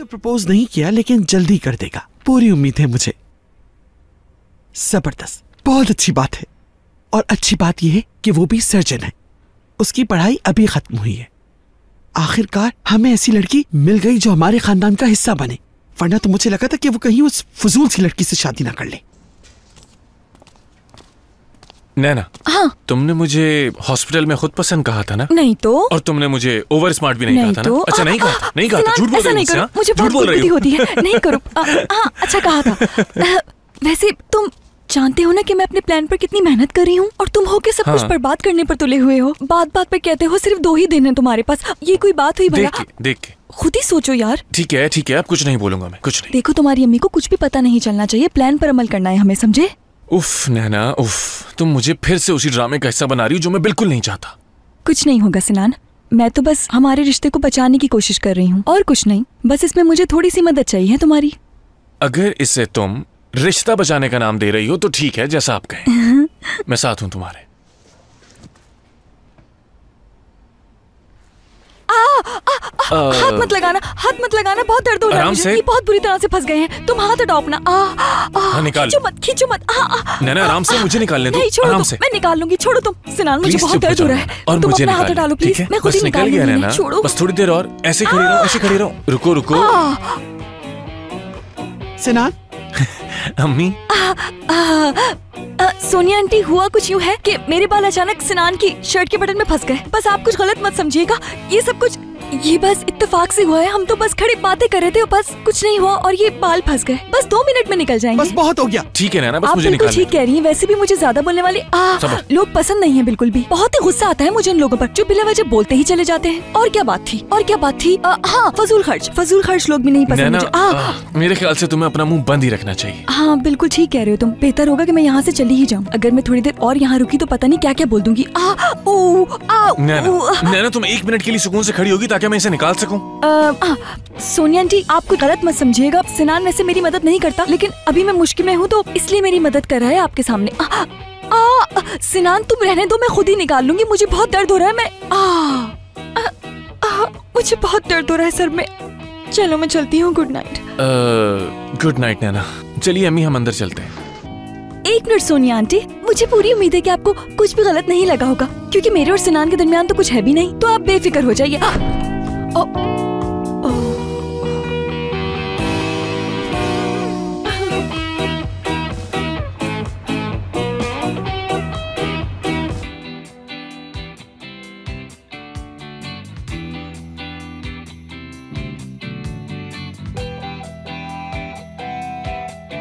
तो प्रपोज नहीं किया, लेकिन जल्दी कर देगा। पूरी उम्मीद है मुझे। ज़बरदस्त। बहुत अच्छी बात है। और अच्छी बात यह है कि वो भी सर्जन है। उसकी पढ़ाई अभी खत्म हुई है। आखिरकार हमें ऐसी लड़की मिल गई जो हमारे खानदान का हिस्सा बने। वरना तो मुझे लगा था कि वो कहीं उस फजूल सी लड़की से शादी ना कर ले। नैना हाँ। तुमने मुझे हॉस्पिटल में खुद पसंद कहा था ना? नहीं तो? और तुमने मुझे ओवर स्मार्ट भी नहीं, नहीं कहा था तो? ना अच्छा नहीं कहा था नहीं कहा था झूठ बोल रही करो हाँ? मुझे झूठ बोल रही होती है नहीं करो। हाँ अच्छा कहा था। वैसे तुम जानते हो ना कि मैं अपने प्लान पर कितनी मेहनत कर रही हूँ और तुम हो के सब कुछ हाँ। बर्बाद करने पर तुले हुए हो? बात बात पे कहते हो सिर्फ़ दो ही दिन है तुम्हारे पास। ये कोई बात हुई भला? देख देख के। खुद ही सोचो यार। ठीक है ठीक है अब कुछ नहीं बोलूँगा मैं कुछ नहीं। देखो तुम्हारी अम्मी को कुछ भी पता नहीं चलना चाहिए प्लान पर अमल करना है हमें समझे? उफ नैना उफ तुम मुझे फिर से उसी ड्रामे का हिस्सा बना रही हो जो मैं बिल्कुल नहीं चाहता। कुछ नहीं होगा सिनान। मैं तो बस हमारे रिश्ते को बचाने की कोशिश कर रही हूँ। और कुछ नहीं। बस इसमें मुझे थोड़ी सी मदद चाहिए तुम्हारी। अगर इसे तुम रिश्ता बचाने का नाम दे रही हो तो ठीक है जैसा आप कहें। मैं साथ हूँ तुम्हारे। हाथ मत लगाना हाथ मत लगाना बहुत दर्द हो रहा है मुझे। ये बहुत बुरी तरह से फंस गए हैं। तुम हाथ हटाओ अपना आ, आ, हाँ, निकाल। खींचो मत खींचो मत। आ, आ, नैना, आराम से, मुझे निकालने दो, नहीं छोड़ो तुम, से। मैं निकाल लूँगी छोड़ो तुम। सिनान मुझे बहुत दर्द हो रहा है। और तुम मुझे अपना हाथ हटा लो प्लीज़ मैं खुद ही निकाल गया लूँगी नैना। छोड़ो। बस थोड़ी देर और ऐसे खड़ी रहो ऐसे खड़ी रहो। रुको रुको। सिनान अम्मी? सोनिया आंटी हुआ कुछ यूँ है कि मेरे बाल अचानक सिनान की शर्ट के बटन में फंस गए? बस आप कुछ गलत मत समझिएगा। ये सब कुछ ये बस इत्तेफाक से हुआ है। हम तो बस खड़े बातें कर रहे थे बस कुछ नहीं हुआ और ये बाल फंस गए। बस दो मिनट में निकल जाएँगे। बस बहुत हो गया। ठीक है नैना बस आप मुझे बिल्कुल निकाल ठीक कह रही है। वैसे भी मुझे ज़्यादा बोलने वाले आ, लोग पसंद नहीं है बिल्कुल भी। बहुत ही गुस्सा आता है मुझे उन लोगों पर जो बिला वजह बोलते ही चले जाते हैं। और क्या बात थी? और क्या बात थी? हाँ फजूल खर्च। फजूल खर्च लोग भी नहीं पसंद मुझे। आ, मेरे ख्याल से तुम्हें अपना मुँह बंद ही रखना चाहिए। हाँ बिल्कुल ठीक कह रहे हो तुम। बेहतर होगा कि मैं यहाँ से चली ही जाऊँ। अगर मैं थोड़ी देर और यहाँ रुकी तो पता नहीं क्या क्या बोल दूँगी। नैना नैना तुम एक मिनट के लिए सुकून से खड़ी होगी ताकि मैं इसे निकाल सकूँ? आ, आ, सोनिया आंटी आप कोई गलत मत समझिएगा। सिनान वैसे मेरी मदद नहीं करता लेकिन अभी मैं मुश्किल में हूँ तो इसलिए मेरी मदद कर रहा है आपके सामने। आ, आ, सिनान तुम रहने दो मैं खुद ही निकाल लूँगी मुझे बहुत दर्द हो रहा है मैं आ, आ, आ, मुझे बहुत दर्द हो रहा है सर में चलो मैं चलती हूँ good night. Good night Naina. चलिए अम्मी हम अंदर चलते हैं। एक मिनट सोनिया आंटी मुझे पूरी उम्मीद है कि आपको कुछ भी गलत नहीं लगा होगा क्योंकि मेरे और सिनान के दरमियान तो कुछ है भी नहीं तो आप बेफिक्र हो जाइए। आ, ओ,